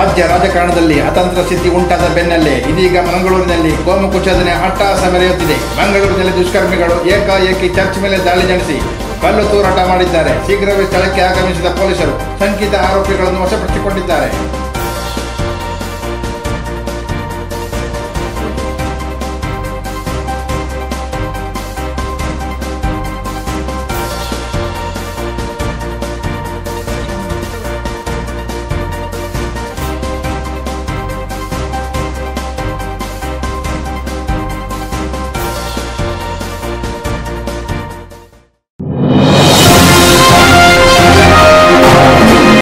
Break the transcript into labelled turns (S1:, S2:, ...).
S1: ರಾಜ್ಯ ರಾಜಕಾರಣದಲ್ಲಿ ಅತಂತ್ರ ಸ್ಥಿತಿ ಉಂಟಾದ ಬೆನ್ನಲ್ಲೇ ಇದೀಗ ಮಂಗಳೂರಿನಲ್ಲಿ ಕೋಮು ಕುಚೋದನೆ ಅಟ್ಟಹಾಸ ಮೆರೆಯುತ್ತಿದೆ ಮಂಗಳೂರಿನಲ್ಲಿ ದುಷ್ಕರ್ಮಿಗಳು ಏಕಾಏಕಿ ಚರ್ಚ್ ಮೇಲೆ ದಾಳಿ ನಡೆಸಿ ಕಲ್ಲು ತೂರಾಟ ಮಾಡಿದ್ದಾರೆ. ಶೀಘ್ರವೇ ಸ್ಥಳಕ್ಕೆ ಆಗಮಿಸಿದ ಪೊಲೀಸರು ಶಂಕಿತ ಆರೋಪಿಗಳನ್ನು ವಶಪಡಿಸಿಕೊಂಡಿದ್ದಾರೆ.